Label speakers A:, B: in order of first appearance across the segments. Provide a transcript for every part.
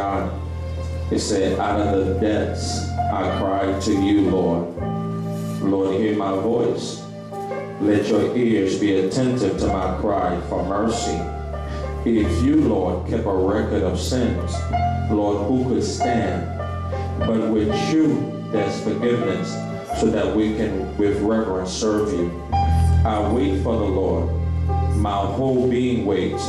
A: God. It said, Out of the depths I cry to you, Lord. Lord, hear my voice. Let your ears be attentive to my cry for mercy. If you, Lord, kept a record of sins, Lord, who could stand? But with you, there's forgiveness so that we can, with reverence, serve you. I wait for the Lord. My whole being waits,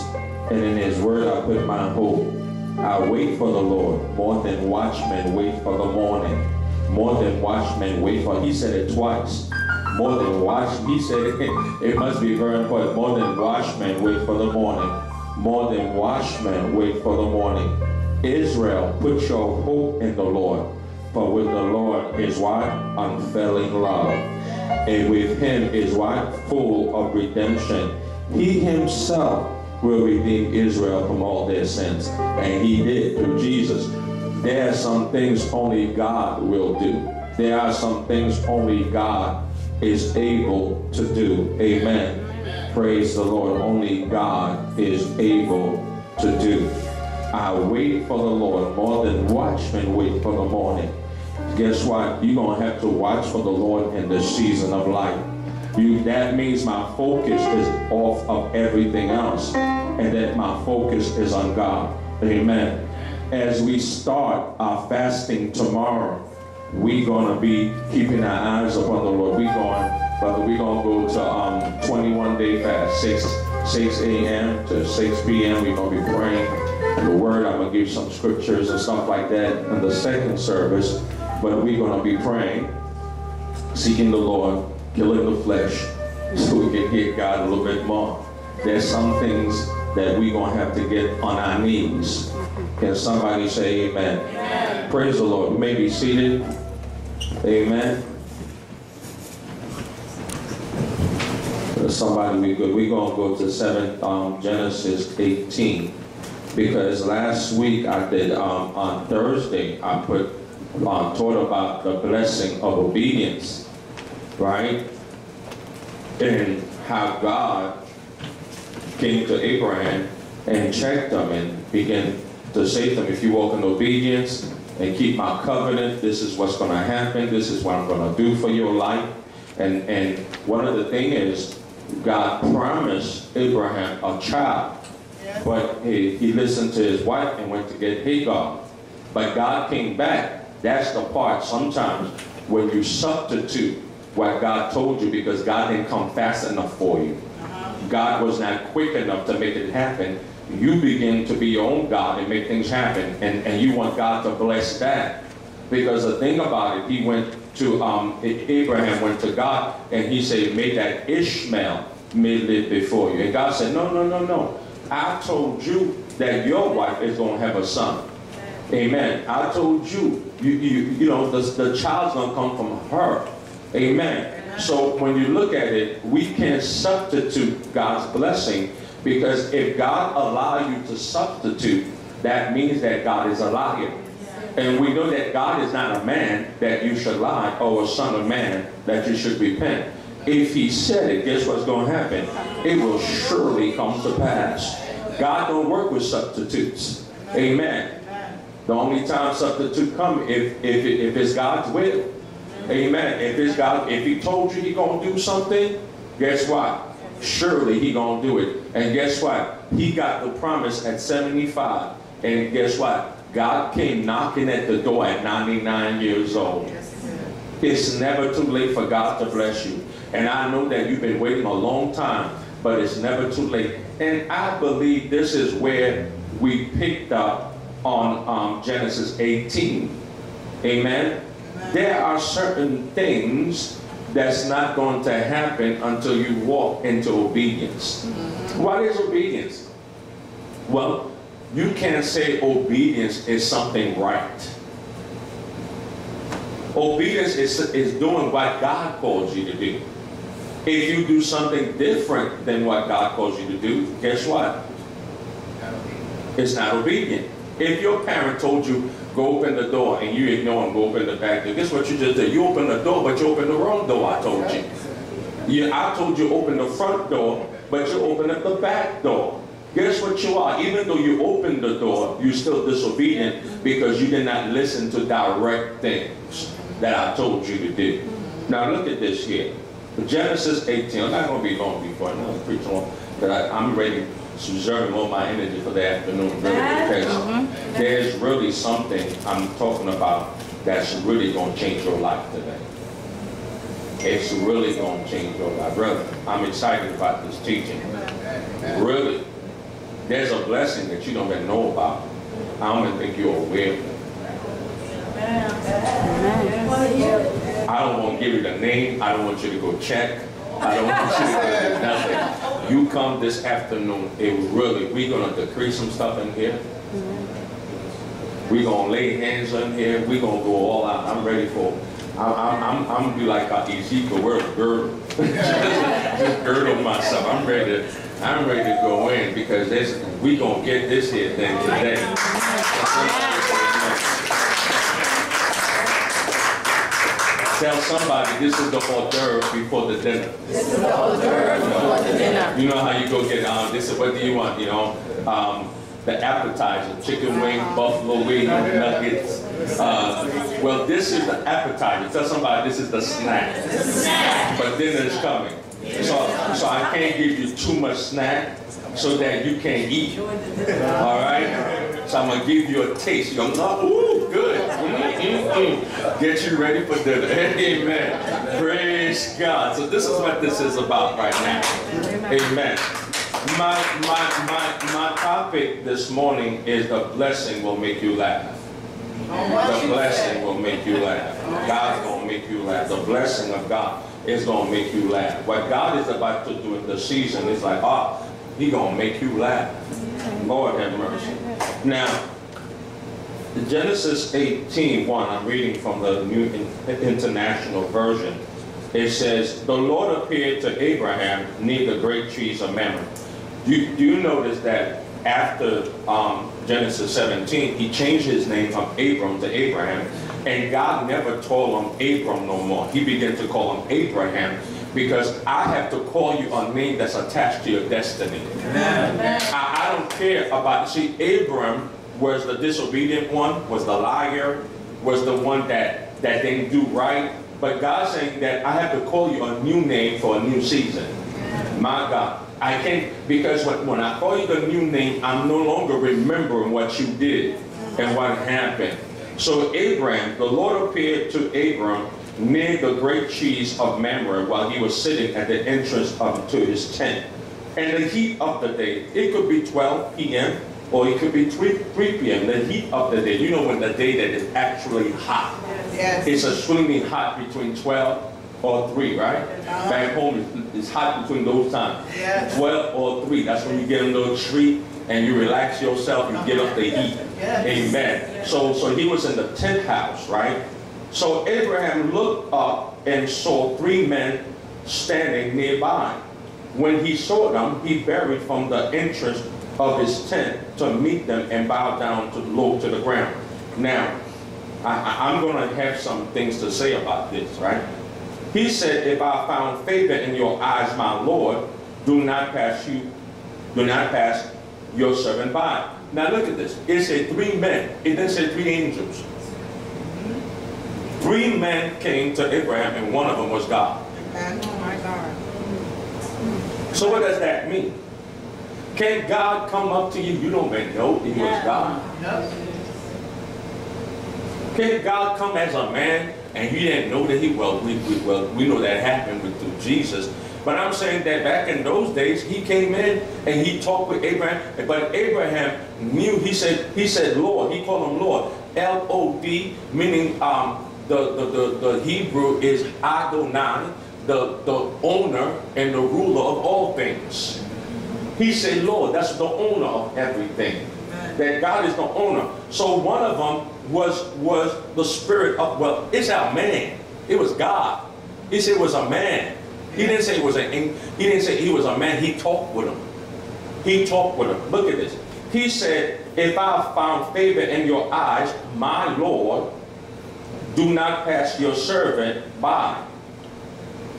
A: and in his word I put my hope. I wait for the Lord more than watchmen wait for the morning. More than watchmen wait for, he said it twice. More than watch, he said it, it must be very important. More than watchmen wait for the morning. More than watchmen wait for the morning. Israel, put your hope in the Lord. For with the Lord is what? Unfailing love. And with him is what? Full of redemption. He himself will redeem Israel from all their sins. And he did through Jesus. There are some things only God will do. There are some things only God is able to do. Amen. Praise the Lord. Only God is able to do. I wait for the Lord more than watchmen wait for the morning. Guess what? You're going to have to watch for the Lord in the season of life. You, that means my focus is off of everything else and that my focus is on God. Amen. As we start our fasting tomorrow, we're going to be keeping our eyes upon the Lord. We're going, brother, we're going to go to um, 21 day fast, 6, 6 a.m. to 6 p.m. We're going to be praying and the word. I'm going to give some scriptures and stuff like that in the second service. But we're going to be praying, seeking the Lord, killing the flesh, so we can get God a little bit more. There's some things that we're going to have to get on our knees. Can somebody say amen? amen? Praise the Lord. You may be seated. Amen. Somebody we good. We're going to go to 7 um, Genesis 18. Because last week I did, um, on Thursday, I put, um, taught about the blessing of obedience. Right? And how God came to Abraham and checked them and began to say to them, if you walk in obedience and keep my covenant, this is what's going to happen. This is what I'm going to do for your life. And, and one of the things is God promised Abraham a child. But he, he listened to his wife and went to get Hagar. But God came back. That's the part sometimes when you substitute what God told you because God didn't come fast enough for you. God was not quick enough to make it happen. You begin to be your own God and make things happen. And, and you want God to bless that. Because the thing about it, he went to, um, Abraham went to God and he said, may that Ishmael may live before you. And God said, no, no, no, no. I told you that your wife is going to have a son. Amen. I told you, you, you, you know, the, the child's going to come from her. Amen. So when you look at it, we can't substitute God's blessing because if God allow you to substitute, that means that God is a liar. And we know that God is not a man that you should lie or a son of man that you should repent. If he said it, guess what's going to happen? It will surely come to pass. God don't work with substitutes. Amen. The only time substitute come if, if, if it's God's will. Amen. If it's God, if he told you he gonna do something, guess what? Surely he gonna do it. And guess what? He got the promise at 75. And guess what? God came knocking at the door at 99 years old. It's never too late for God to bless you. And I know that you've been waiting a long time, but it's never too late. And I believe this is where we picked up on um, Genesis 18. Amen. There are certain things that's not going to happen until you walk into obedience. Mm-hmm. What is obedience? Well, you can't say obedience is something right. Obedience is, is doing what God calls you to do. If you do something different than what God calls you to do, guess what? It's not obedient. If your parent told you, go open the door, and you ignore and go open the back door, guess what you just did? You opened the door, but you opened the wrong door, I told you. you I told you open the front door, but you opened up the back door. Guess what you are? Even though you opened the door, you're still disobedient because you did not listen to direct things that I told you to do. Now look at this here. Genesis 18. I'm not going to be long before I know preach on, but I, I'm ready reserve all my energy for the afternoon. Really, because there's really something I'm talking about that's really going to change your life today. It's really going to change your life. Brother, I'm excited about this teaching. Really. There's a blessing that you don't even know about. I don't even think you're aware of it. I don't want to give you the name. I don't want you to go check. I don't want you to do nothing. You come this afternoon, it really, we're going to decree some stuff in here. We're going to lay hands on here. We're going to go all out. I'm ready for I'm, I'm, I'm, I'm going to be like Ezekiel, a girdle. Just girdle myself. I'm ready to, I'm ready to go in because this, we to get this here thing today. Tell somebody this is the hors d'oeuvre before the dinner.
B: This is the hors d'oeuvre before the dinner.
A: You know how you go get, um, this is, what do you want, you know? Um, the appetizer, chicken wing, buffalo wing, nuggets. Uh, well, this is the appetizer. Tell somebody this is the snack. But dinner is coming. So, so I can't give you too much snack so that you can't eat. All right? So I'm going to give you a taste. You're going to ooh, good. Mm, mm, mm. Get you ready for dinner. Amen. Praise God. So this is what this is about right now. Amen. My, my, my, my topic this morning is the blessing will make you laugh. The blessing will make you laugh. God's going to make you laugh. The blessing of God is going to make you laugh. What God is about to do in the season is like, oh, he going to make you laugh. Lord have mercy. Now, Genesis 18, 1, I'm reading from the New International Version. It says, The Lord appeared to Abraham near the great trees of Mamre you, do you notice that after um, Genesis 17, he changed his name from Abram to Abraham, and God never told him Abram no more. He began to call him Abraham because I have to call you a name that's attached to your destiny. Amen. I, I don't care about, see, Abram was the disobedient one, was the liar, was the one that, that didn't do right. But God's saying that I have to call you a new name for a new season. My God. I can't, because when, I call you the new name, I'm no longer remembering what you did and what happened. So Abraham, the Lord appeared to Abram near the great trees of Mamre while he was sitting at the entrance of, to his tent. And the heat of the day, it could be 12 p.m. or it could be 3, 3 p.m. The heat of the day, you know when the day that is actually hot. Yes. It's extremely hot between 12 or 3, right? Uh-huh. Back home, it's hot between those times. Yes. 12 or 3, that's when you get a little treat and you relax yourself, you get up the heat. Yes. Amen. So, so he was in the tent house, right? So Abraham looked up and saw three men standing nearby. When he saw them, he buried from the entrance of his tent to meet them and bow down to low to the ground. Now, I, am going to have some things to say about this, right? He said, if I found favor in your eyes, my Lord, do not pass you, do not pass your servant by. Now look at this. It said three men. It didn't say three angels. Three men came to Abraham, and one of them was God. Oh my God. So what does that mean? Can God come up to you? You don't even know he was God. Can God come as a man and you didn't know that he well we, we well we know that happened with through Jesus. But I'm saying that back in those days, he came in and he talked with Abraham. But Abraham knew. He said he said Lord. He called him Lord. L O D meaning um, the, the, the, the Hebrew is Adonai, the, the owner and the ruler of all things. He said, Lord, that's the owner of everything. That God is the owner. So one of them was, was the spirit of, well, it's our man. It was God. He said it was a man. He didn't say it was a, he didn't say he was a man. He talked with him. He talked with him. Look at this. He said, if I found favor in your eyes, my Lord, do not pass your servant by.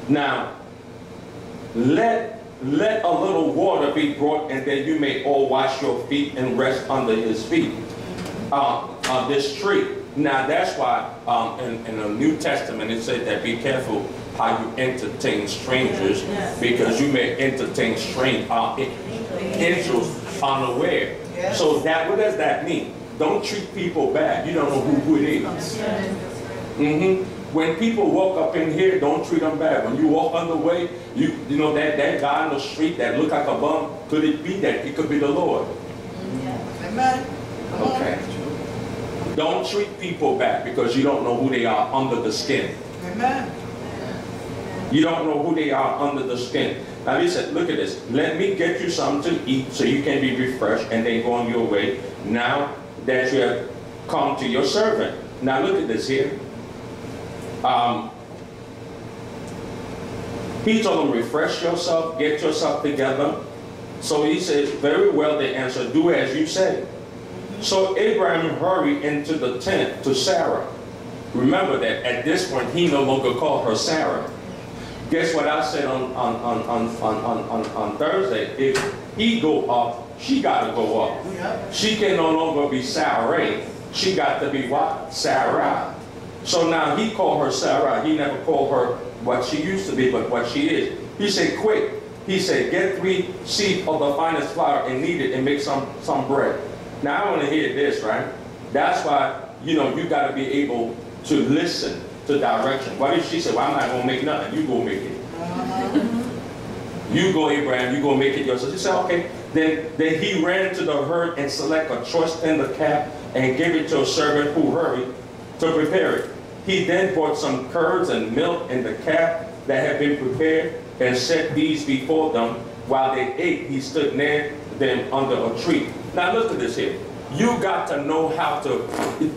A: Now, let let a little water be brought, and then you may all wash your feet and rest under his feet uh, on this tree. Now that's why um, in, in the New Testament it said that be careful how you entertain strangers because you may entertain strange uh, angels unaware. So that what does that mean? Don't treat people bad. You don't know who, who it is. Mm-hmm. When people walk up in here, don't treat them bad. When you walk on the way, you you know that, that guy on the street that look like a bum, could it be that? It could be the Lord.
C: Amen. Come on.
A: Okay. Don't treat people bad because you don't know who they are under the skin.
C: Amen.
A: You don't know who they are under the skin. Now listen, look at this. Let me get you something to eat so you can be refreshed and then go on your way. Now that you have come to your servant. Now look at this here. Um, he told them, refresh yourself, get yourself together. So he said, very well, they answered, do as you say. So Abraham hurried into the tent to Sarah. Remember that at this point, he no longer called her Sarah. Guess what I said on, on, on, on, on, on, on, Thursday? If he go up, she got to go up. She can no longer be Sarai. She got to be what? Sarah. So now he called her Sarah. He never called her what she used to be, but what she is. He said, quick. He said, get three seahs of the finest flour and knead it and make some, some bread. Now I want to hear this, right? That's why, you know, you got to be able to listen to direction. What if she said, well, I'm not going to make nothing. You go make it. Uh-huh. You go, Abraham, you go make it yourself. He said, okay. Then, then he ran to the herd and select a choice tender calf and gave it to a servant who hurried to prepare it. He then brought some curds and milk and the calf that had been prepared and set these before them. While they ate, he stood near them under a tree. Now look at this here. You got to know how to,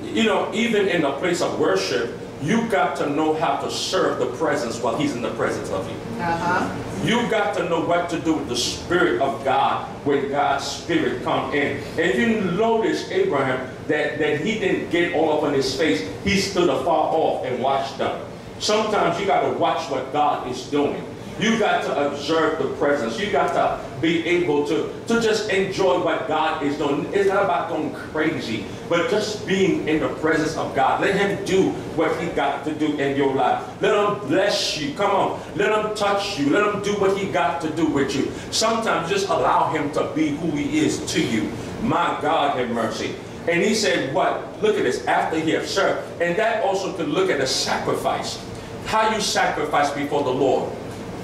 A: you know, even in a place of worship, you got to know how to serve the presence while he's in the presence of you.
C: Uh-huh.
A: You got to know what to do with the Spirit of God when God's Spirit come in. And you notice Abraham that, that he didn't get all up on his face. He stood afar off and watched them. Sometimes you got to watch what God is doing. You got to observe the presence. You got to be able to, to just enjoy what God is doing. It's not about going crazy, but just being in the presence of God. Let Him do what He got to do in your life. Let Him bless you. Come on. Let Him touch you. Let Him do what He got to do with you. Sometimes just allow Him to be who He is to you. My God, have mercy. And He said, What? Look at this. After He have served. And that also could look at the sacrifice. How you sacrifice before the Lord.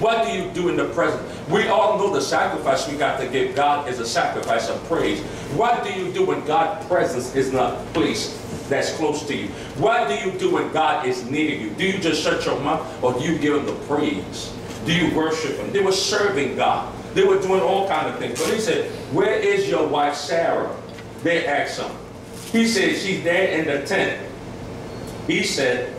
A: What do you do in the present? We all know the sacrifice we got to give God is a sacrifice of praise. What do you do when God's presence is not place that's close to you? What do you do when God is near you? Do you just shut your mouth or do you give him the praise? Do you worship him? They were serving God. They were doing all kind of things. But he said, where is your wife Sarah? They asked him. He said, she's there in the tent. He said,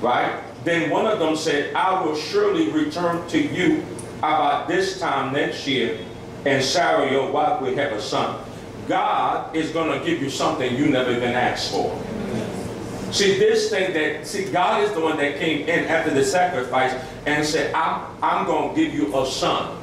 A: right? Then one of them said, I will surely return to you about this time next year, and Sarah, your wife, will have a son. God is going to give you something you never even asked for. See, this thing that, see, God is the one that came in after the sacrifice and said, I'm, I'm going to give you a son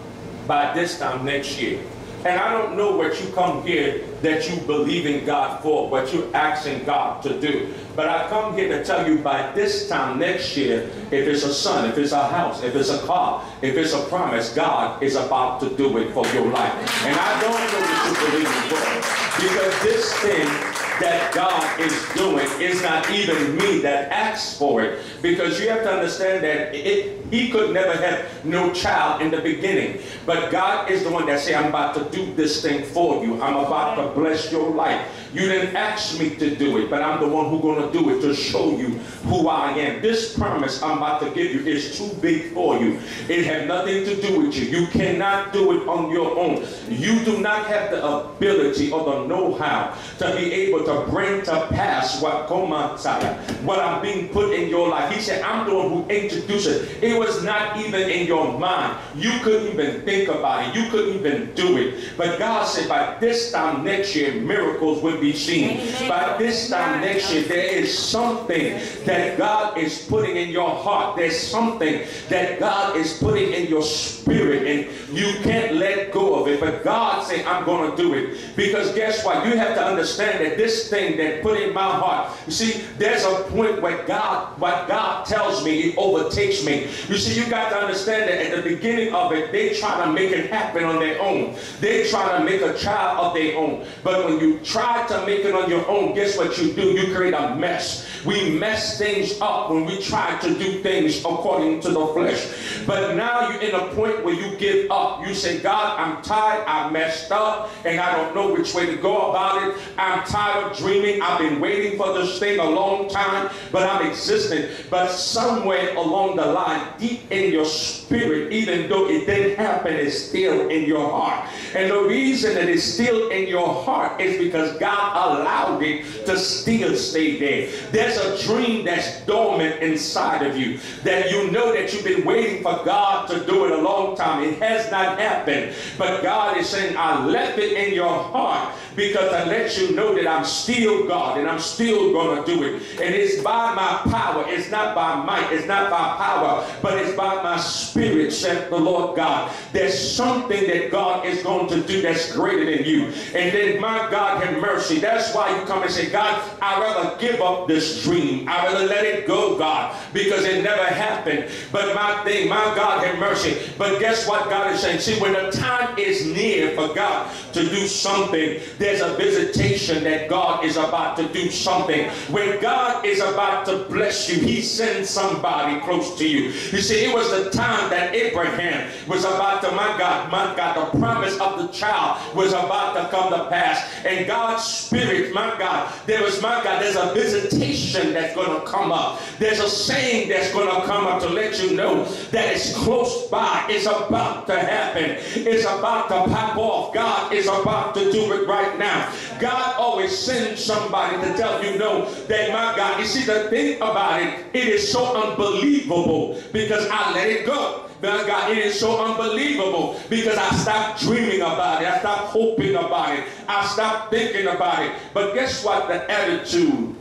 A: by this time next year. And I don't know what you come here that you believe in God for, what you're asking God to do. But I come here to tell you by this time next year, if it's a son, if it's a house, if it's a car, if it's a promise, God is about to do it for your life. And I don't know that you believe in God. Because this thing that God is doing is not even me that asks for it. Because you have to understand that it, he could never have no child in the beginning. But God is the one that say, I'm about to do this thing for you. I'm about to bless your life. You didn't ask me to do it, but I'm the one who's going to do it to show you who I am. This promise I'm about to give you is too big for you. It has nothing to do with you. You cannot do it on your own. You do not have the ability or the know-how to be able to bring to pass what what I'm being put in your life. He said, I'm the one who introduced it. It was not even in your mind. You couldn't even think about it. You couldn't even do it. But God said, by this time next year, miracles will be seen. Amen. By this time next year, there is something that God is putting in your heart. There's something that God is putting in your spirit, and you can't let go of it. But God said, I'm going to do it. Because guess what? You have to understand that this thing that put in my heart, you see, there's a point where God, what God tells me, it overtakes me. You see, you got to understand that at the beginning of it, they try to make it happen on their own. They try to make a child of their own. But when you try to make it on your own, guess what you do? You create a mess. We mess things up when we try to do things according to the flesh. But now you're in a point where you give up. You say, God, I'm tired. I messed up and I don't know which way to go about it. I'm tired of dreaming. I've been waiting for this thing a long time, but I'm existing. But somewhere along the line, deep in your spirit, even though it didn't happen, it's still in your heart. And the reason that it's still in your heart is because God allowed it to still stay there. There's a dream that's dormant inside of you that you know that you've been waiting for God to do it a long time. It has not happened. But God is saying, I left it in your heart because I let you know that I'm still God and I'm still going to do it. And it's by my power. It's not by might. It's not by power, but it's by my spirit, said the Lord God. There's something that God is going to do that's greater than you. And then my God have mercy. That's why you come and say, God, I'd rather give up this dream. I'd rather let it go, God, because it never happened. But my thing, my God have mercy. But guess what God is saying? See, when the time is near for God to do something, there's a visitation that God is about to do something. When God is about to bless you, he sends somebody close to you. You see, it was the time that Abraham was about to, my God, my God, the promise of the child was about to come to pass. And God's spirit, my God, there was, my God, there's a visitation that's going to come up. There's a saying that's going to come up to let you know that it's close by. It's about to happen. It's about to pop off. God is about to do it right now. God always sends somebody to tell you no that my God. You see, the thing about it, it is so unbelievable because I let it go. My God, it is so unbelievable because I stopped dreaming about it. I stopped hoping about it. I stopped thinking about it. But guess what? The attitude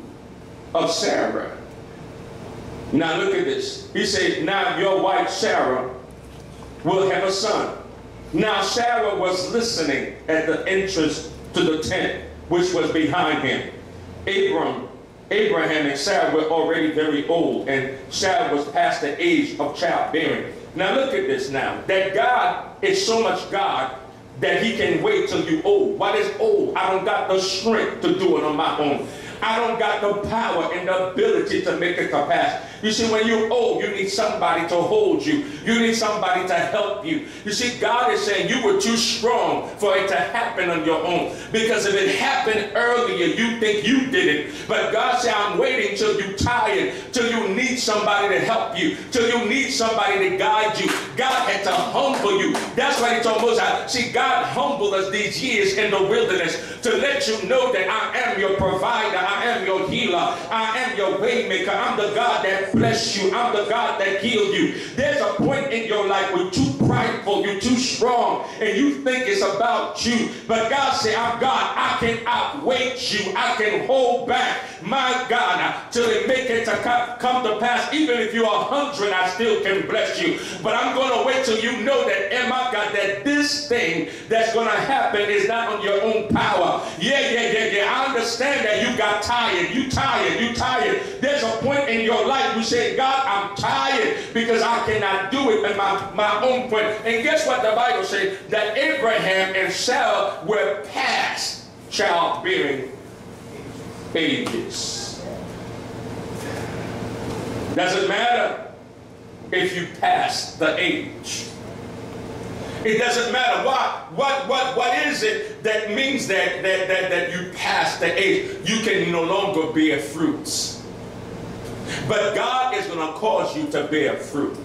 A: of Sarah. Now look at this. He says, now your wife Sarah will have a son. Now Sarah was listening at the entrance to the tent which was behind him. Abram, Abraham and Sarah were already very old, and Sarah was past the age of childbearing. Now look at this now. That God is so much God that he can wait till you old. What is old? I don't got the strength to do it on my own. I don't got the power and the ability to make it to pass. You see, when you're old, you need somebody to hold you. You need somebody to help you. You see, God is saying you were too strong for it to happen on your own. Because if it happened earlier, you think you did it. But God said, I'm waiting till you're tired, till you need somebody to help you, till you need somebody to guide you. God had to humble you. That's why he told Moses, see, God humbled us these years in the wilderness to let you know that I am your provider, I am your healer, I am your waymaker, I'm the God that bless you. I'm the God that healed you. There's a point in your life where too prideful, you're too strong, and you think it's about you. But God said, I'm God. I can outweigh you. I can hold back, my God, till it make it to come to pass. Even if you're a hundred, I still can bless you. But I'm going to wait till you know that, and my God, that this thing that's going to happen is not on your own power. Yeah, yeah, yeah, yeah. I understand that you got tired. You tired. You tired. There's a point in your life you say, God, I'm tired because I cannot do it in my, my own And guess what the Bible says? That Abraham and Sarah were past childbearing ages. Doesn't matter if you pass the age. It doesn't matter what what what what is it that means that that that, that you pass the age. You can no longer bear fruits. But God is going to cause you to bear fruit.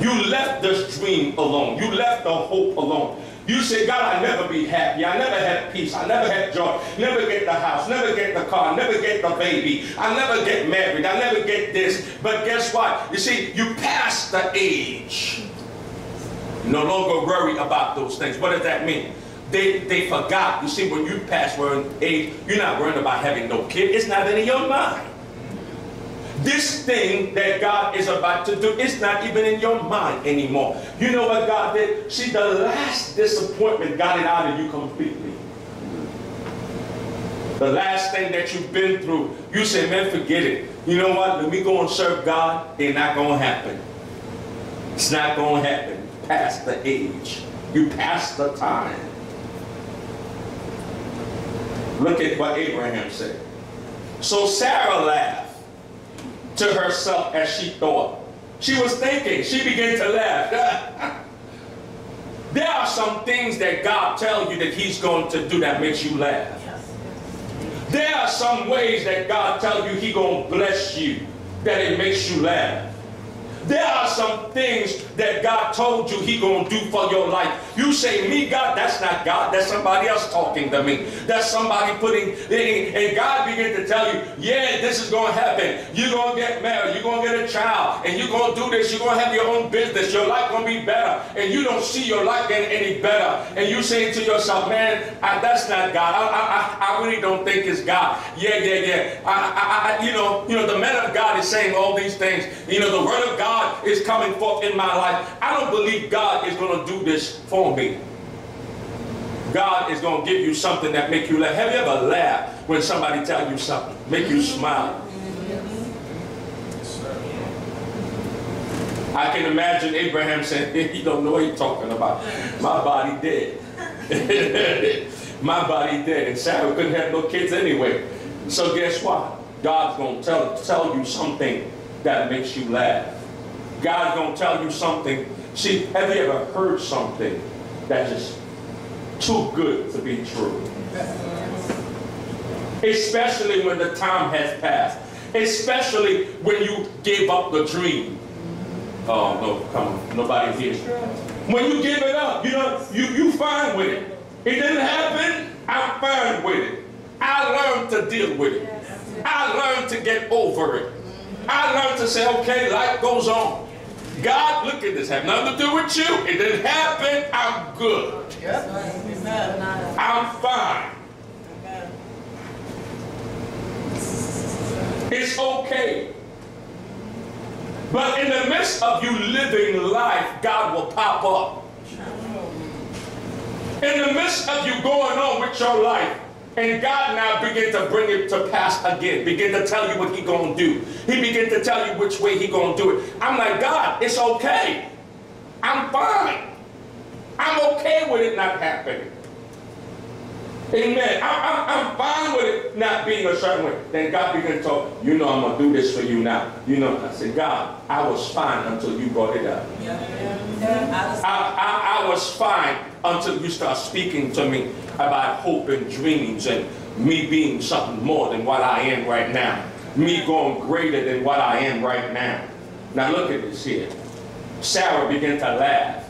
A: You left this dream alone. You left the hope alone. You say, God, I never be happy. I never had peace. I never had joy. Never get the house. Never get the car. Never get the baby. I never get married. I never get this. But guess what? You see, you pass the age. No longer worry about those things. What does that mean? They, they forgot. You see, when you pass one age, you're not worrying about having no kid. It's not in your mind. This thing that God is about to do is not even in your mind anymore. You know what God did? See, the last disappointment got it out of you completely. The last thing that you've been through, you say, man, forget it. You know what? Let me go and serve God. It's not going to happen. It's not going to happen. Past the age. You passed the time. Look at what Abraham said. So Sarah laughed to herself as she thought. She was thinking. She began to laugh. there are some things that God tells you that he's going to do that makes you laugh. There are some ways that God tells you He's going to bless you that it makes you laugh. There are some things that God told you He gonna do for your life. You say, me, God, that's not God. That's somebody else talking to me. That's somebody putting, and God begin to tell you, yeah, this is gonna happen. You're gonna get married. You're gonna get a child. And you're gonna do this. You're gonna have your own business. Your life gonna be better. And you don't see your life getting any better. And you say to yourself, man, I, that's not God. I, I, I, really don't think it's God. Yeah, yeah, yeah. I, I, you know, you know, the man of God is saying all these things. You know, the word of God God is coming forth in my life, I don't believe God is going to do this for me. God is going to give you something that make you laugh. Have you ever laughed when somebody tell you something, make you smile? I can imagine Abraham saying, he don't know what he's talking about. My body dead. My body dead. And Sarah couldn't have no kids anyway. So guess what? God's going to tell, tell you something that makes you laugh. God's going to tell you something. See, have you ever heard something that's just too good to be true? Especially when the time has passed. Especially when you gave up the dream. Oh, no, come on. Nobody here. When you give it up, you know, you, you fine with it. It didn't happen, I'm fine with it. I learned to deal with it. I learned to get over it. I learned to say, okay, life goes on. God, look at this, have nothing to do with you. It didn't happen. I'm good. Yep. I'm fine. It's okay. But in the midst of you living life, God will pop up. In the midst of you going on with your life, and God now begin to bring it to pass again. Begin to tell you what he going to do. He begin to tell you which way he going to do it. I'm like, God, it's okay. I'm fine. I'm okay with it not happening. Amen. I, am fine with it not being a certain way. Then God began to talk, you know I'm going to do this for you now. You know, I said, God, I was fine until you brought it up. Yeah. I, I, I was fine until you start speaking to me about hope and dreams and me being something more than what I am right now. Me going greater than what I am right now. Now look at this here. Sarah began to laugh.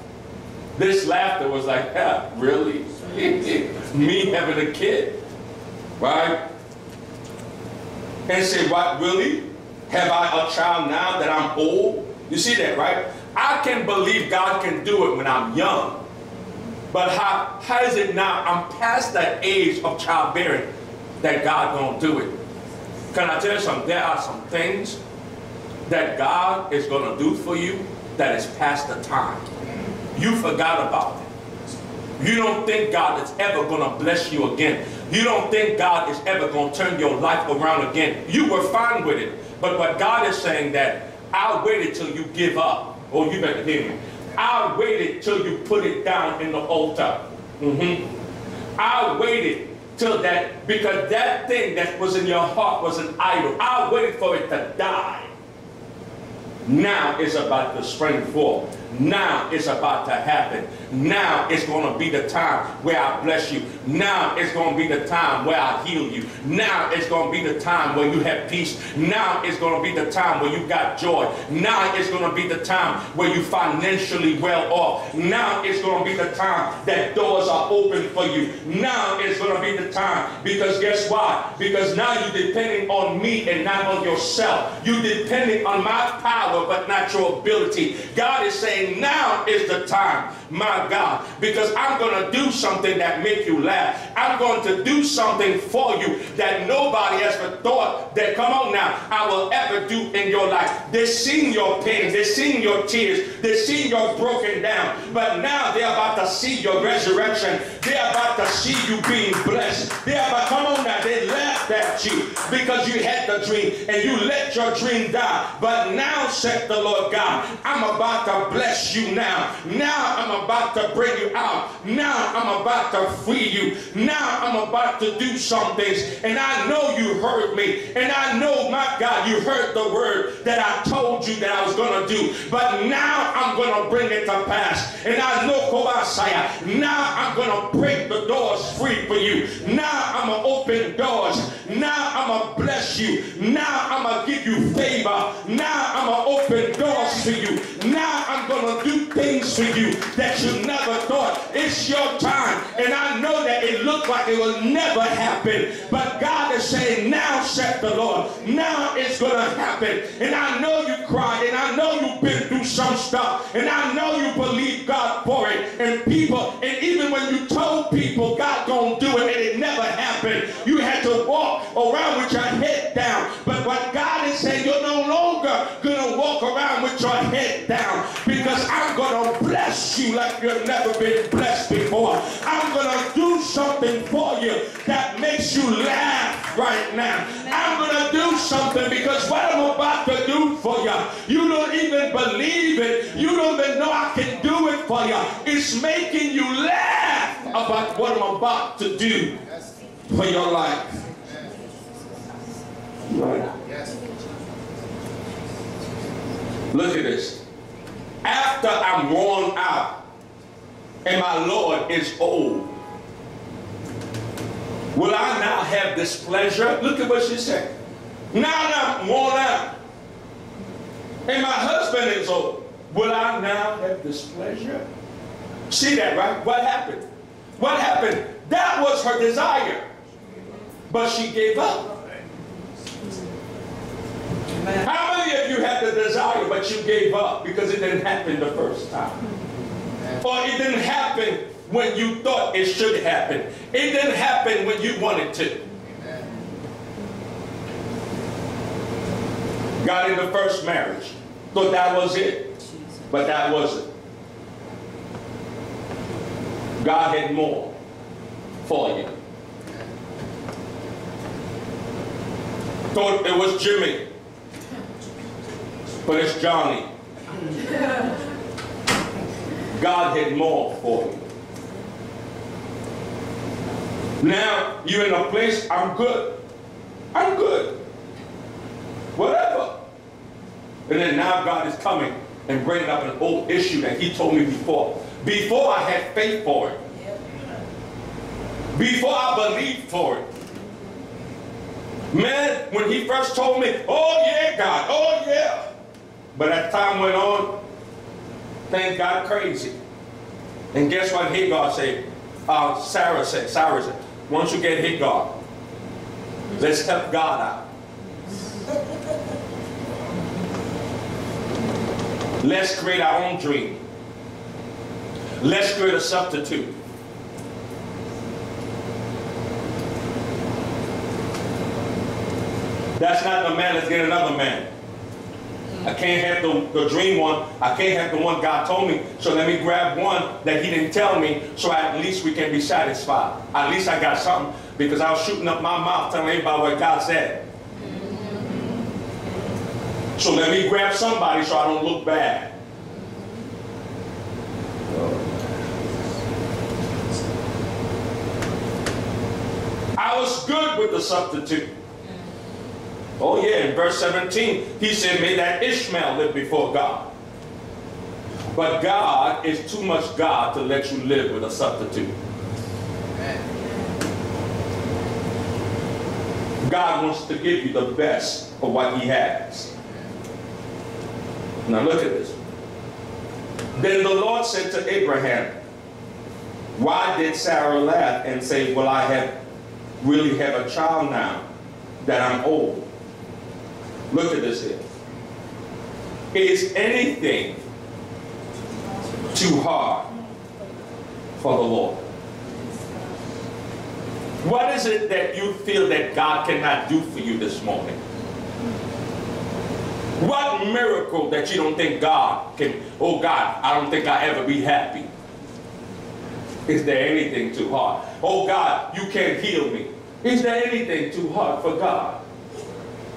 A: This laughter was like, yeah, really? me having a kid, right? And say, what, really? Have I a child now that I'm old? You see that, right? I can believe God can do it when I'm young. But how, how is it now? I'm past that age of childbearing that God gonna do it. Can I tell you something? There are some things that God is gonna do for you that is past the time. You forgot about it. You don't think God is ever gonna bless you again. You don't think God is ever gonna turn your life around again. You were fine with it. But what God is saying that I'll wait until you give up. Oh, you better hear me. I waited till you put it down in the altar. Mm-hmm. I waited till that, because that thing that was in your heart was an idol. I waited for it to die. Now it's about to spring forth. Now it's about to happen. Now it's going to be the time where I bless you. Now it's going to be the time where I heal you. Now it's going to be the time where you have peace. Now it's going to be the time where you got joy. Now it's going to be the time where you financially well off. Now it's going to be the time that doors are open for you. Now it's going to be the time because guess why? Because now you're depending on me and not on yourself. You're depending on my power but not your ability. God is saying now is the time my God, because I'm going to do something that make you laugh. I'm going to do something for you that nobody ever thought that, come on now, I will ever do in your life. They're seeing your pain. They're seeing your tears. They're seeing your broken down. But now they're about to see your resurrection. They're about to see you being blessed. They're about, come on now, they laughed at you because you had the dream and you let your dream die. But now, said the Lord God, I'm about to bless you now. Now I'm about to bring you out. Now I'm about to free you. Now I'm about to do some things. And I know you heard me. And I know, my God, you heard the word that I told you that I was going to do. But now I'm going to bring it to pass. And I know, Kobasaya, now I'm going to break the doors free for you. Now I'm going to open doors. Now I'm going to bless you. Now I'm going to give you favor. Now I'm going to open doors to you. Now I'm going to do things for you that you never thought. It's your time. And I know that it looked like it will never happen. But God is saying, now said the Lord, now it's going to happen. And I know you cried, and I know you've been through some stuff, and I know you believe God for it. And people, like you've never been blessed before. I'm going to do something for you that makes you laugh right now. I'm going to do something because what I'm about to do for you, you don't even believe it. You don't even know I can do it for you. It's making you laugh about what I'm about to do for your life. Look at this. After I'm worn out, and my Lord is old. Will I now have this pleasure? Look at what she said. Now I'm worn out. And my husband is old. Will I now have this pleasure? See that, right? What happened? What happened? That was her desire. But she gave up. How many of you had the desire but you gave up because it didn't happen the first time? Or it didn't happen when you thought it should happen. It didn't happen when you wanted to. Got in the first marriage. Thought that was it. But that wasn't. God had more for you. Thought it was Jimmy. But it's Johnny. God had more for you. Now you're in a place, I'm good. I'm good. Whatever. And then now God is coming and bringing up an old issue that he told me before. Before I had faith for it. Before I believed for it. Man, when he first told me, oh yeah, God, oh yeah. But as time went on, things got crazy. And guess what Hagar said? Uh, Sarah said, Sarah said, once you get Hagar, let's help God out. Let's create our own dream. Let's create a substitute. That's not the man, let's get another man. I can't have the, the dream one. I can't have the one God told me. So let me grab one that he didn't tell me so at least we can be satisfied. At least I got something because I was shooting up my mouth telling everybody what God said. So let me grab somebody so I don't look bad. I was good with the substitute. Oh yeah, in verse 17, he said, may that Ishmael live before God. But God is too much God to let you live with a substitute. God wants to give you the best of what he has. Now look at this. Then the Lord said to Abraham, why did Sarah laugh and say, well, I have really have a child now that I'm old? Look at this here. Is anything too hard for the Lord? What is it that you feel that God cannot do for you this morning? What miracle that you don't think God can, oh God, I don't think I'll ever be happy. Is there anything too hard? Oh God, you can't heal me. Is there anything too hard for God?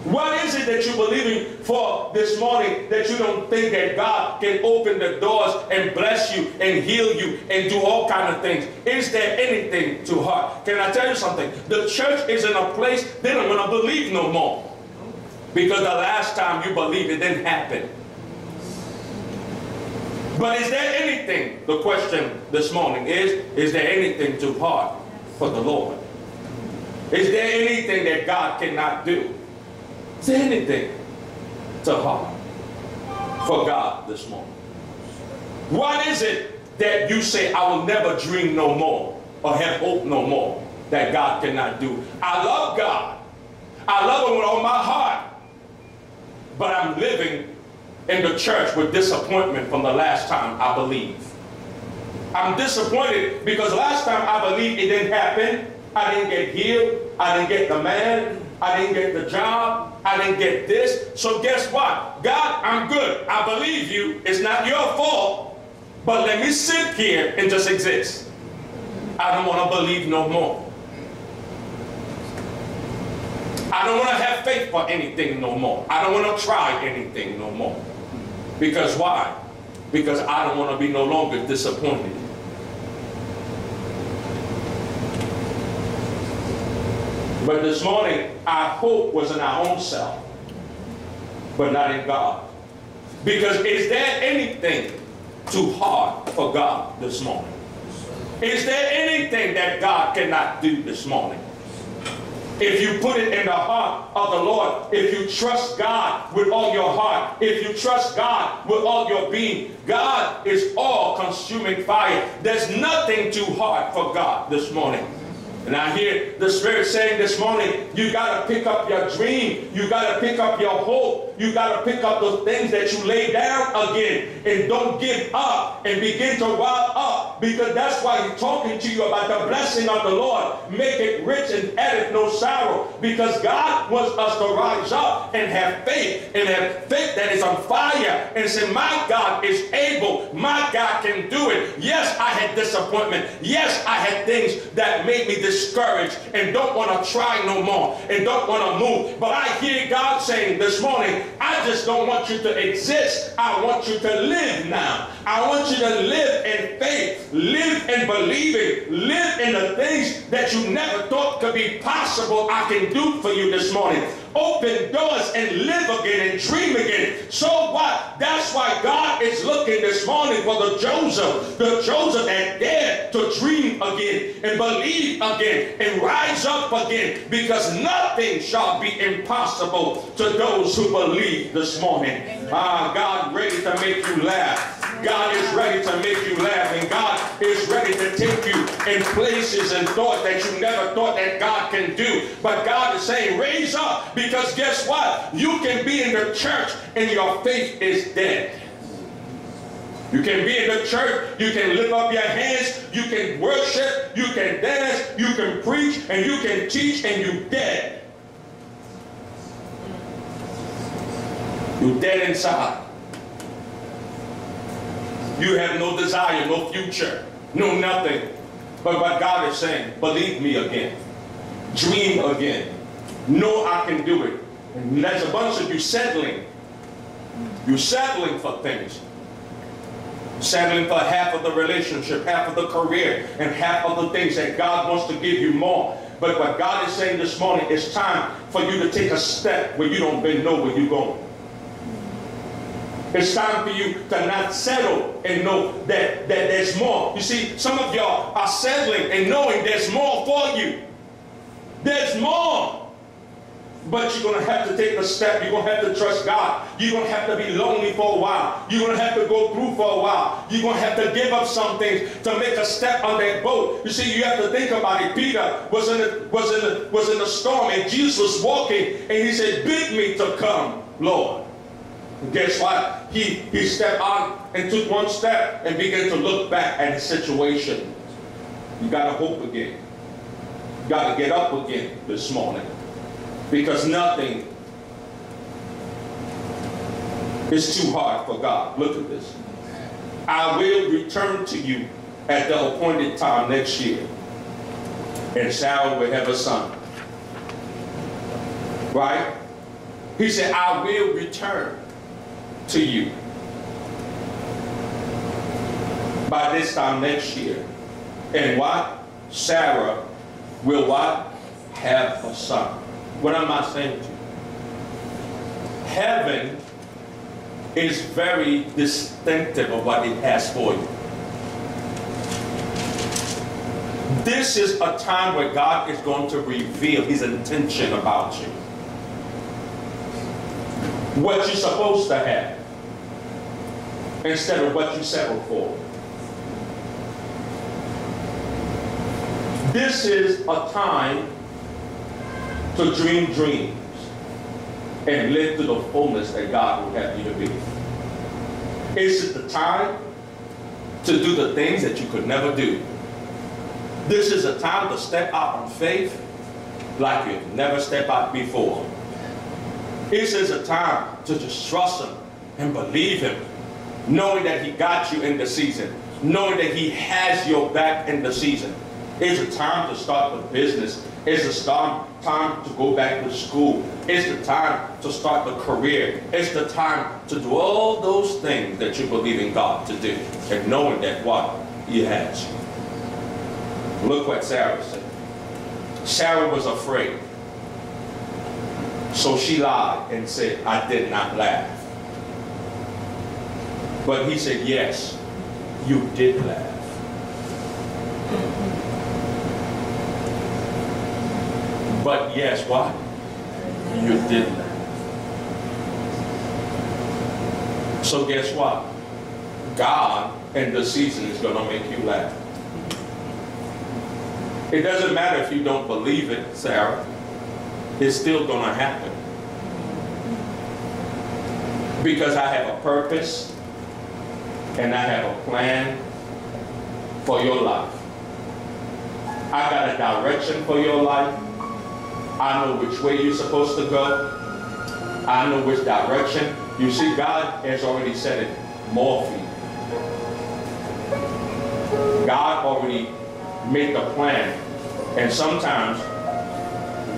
A: What is it that you're believing for this morning that you don't think that God can open the doors and bless you and heal you and do all kind of things? Is there anything too hard? Can I tell you something? The church is in a place they don't want to believe no more. Because the last time you believed it didn't happen. But is there anything, the question this morning is, is there anything too hard for the Lord? Is there anything that God cannot do? There anything to hard for God this morning? What is it that you say, I will never dream no more or have hope no more that God cannot do? I love God. I love Him with all my heart. But I'm living in the church with disappointment from the last time I believed. I'm disappointed because last time I believed it didn't happen. I didn't get healed. I didn't get the man. I didn't get the job. I didn't get this. So guess what? God, I'm good. I believe you. It's not your fault. But let me sit here and just exist. I don't want to believe no more. I don't want to have faith for anything no more. I don't want to try anything no more. Because why? Because I don't want to be no longer disappointed. But this morning, our hope was in our own self, but not in God. Because is there anything too hard for God this morning? Is there anything that God cannot do this morning? If you put it in the heart of the Lord, if you trust God with all your heart, if you trust God with all your being, God is all consuming fire. There's nothing too hard for God this morning. And I hear the Spirit saying this morning, you got to pick up your dream. You got to pick up your hope. You got to pick up the things that you lay down again. And don't give up and begin to rise up because that's why he's talking to you about the blessing of the Lord. Make it rich and add no sorrow because God wants us to rise up and have faith and have faith that is on fire and say, my God is able. My God can do it. Yes, I had disappointment. Yes, I had things that made me discouraged and don't want to try no more and don't want to move. But I hear God saying this morning, I just don't want you to exist. I want you to live now. I want you to live in faith, live in believing, live in the things that you never thought could be possible. I can do for you this morning open doors and live again and dream again. So what? That's why God is looking this morning for the Joseph, the Joseph that dared to dream again and believe again and rise up again because nothing shall be impossible to those who believe this morning. Ah, God ready to make you laugh. God is ready to make you laugh and God is ready to take you in places and thoughts that you never thought that God can do. But God is saying, raise up because guess what? You can be in the church and your faith is dead. You can be in the church, you can lift up your hands, you can worship, you can dance, you can preach, and you can teach, and you dead. You dead inside. You have no desire, no future, no nothing. But what God is saying, believe me again. Dream again. Know I can do it. And there's a bunch of you settling. You're settling for things. Settling for half of the relationship, half of the career, and half of the things that God wants to give you more. But what God is saying this morning, it's time for you to take a step where you don't even know where you're going. It's time for you to not settle and know that, that there's more. You see, some of y'all are settling and knowing there's more for you. There's more. But you're going to have to take a step. You're going to have to trust God. You're going to have to be lonely for a while. You're going to have to go through for a while. You're going to have to give up some things to make a step on that boat. You see, you have to think about it. Peter was in the, was in was in the storm and Jesus was walking and he said, bid me to come, Lord. And guess what? He, he stepped out and took one step and began to look back at the situation. You got to hope again. You got to get up again this morning because nothing is too hard for God. Look at this. I will return to you at the appointed time next year, and Sarah will have a son. Right? He said, I will return to you by this time next year. And what? Sarah will what? Have a son. What am I saying to you? Heaven is very distinctive of what it has for you. This is a time where God is going to reveal his intention about you. What you're supposed to have instead of what you settle for. This is a time to dream dreams and live to the fullness that God will have you to be. Is it the time to do the things that you could never do? This is a time to step out on faith like you've never stepped out before. This is a time to just trust Him and believe Him, knowing that He got you in the season, knowing that He has your back in the season. It's a time to start the business. It's the start, time to go back to school. It's the time to start the career. It's the time to do all those things that you believe in God to do. And knowing that what? He has. Look what Sarah said. Sarah was afraid. So she lied and said, I did not laugh. But he said, yes, you did laugh. But yes, what? You did laugh. So guess what? God and the season is going to make you laugh. It doesn't matter if you don't believe it, Sarah. It's still going to happen. Because I have a purpose and I have a plan for your life. I got a direction for your life. I know which way you're supposed to go. I know which direction. You see, God has already said it more for you. God already made the plan. And sometimes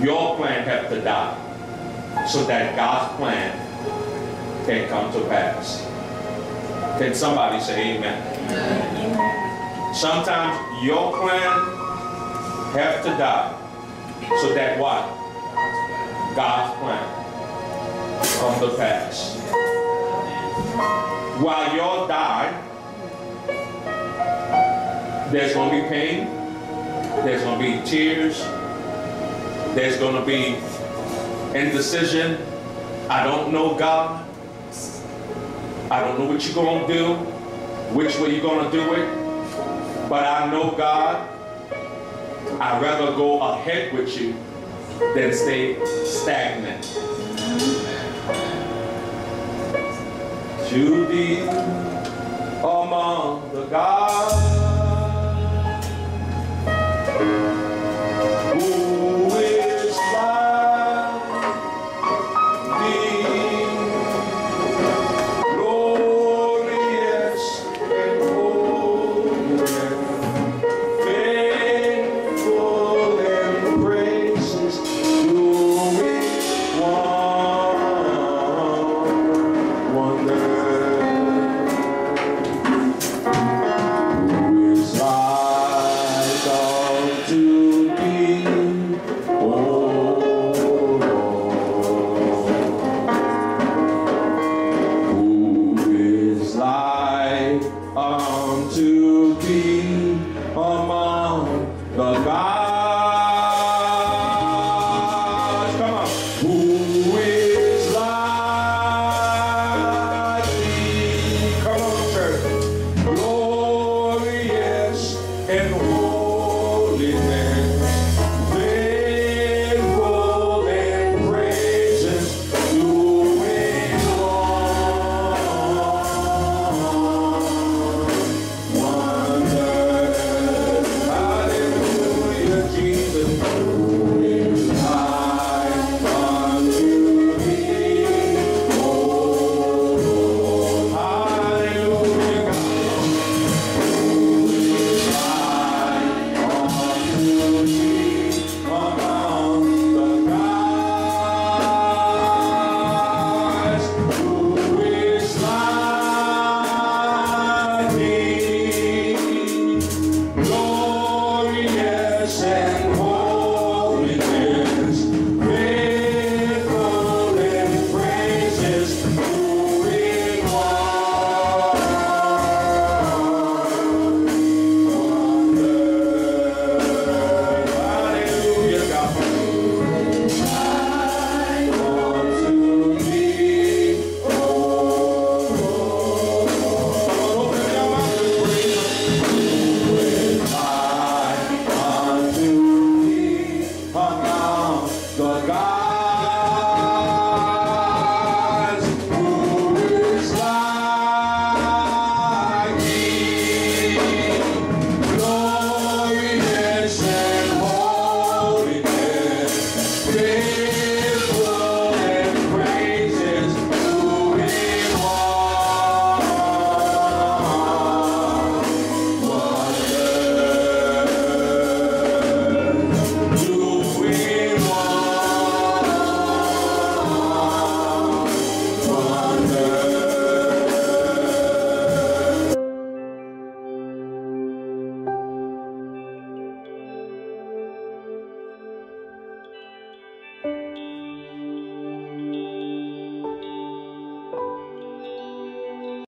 A: your plan has to die so that God's plan can come to pass. Can somebody say amen? amen. Sometimes your plan have to die so that what? God's plan come to pass. While y'all die, there's going to be pain, there's going to be tears, there's going to be indecision. I don't know God. I don't know what you're going to do, which way you're going to do it. But I know God. I'd rather go ahead with you than stay stagnant. Judy among the gods.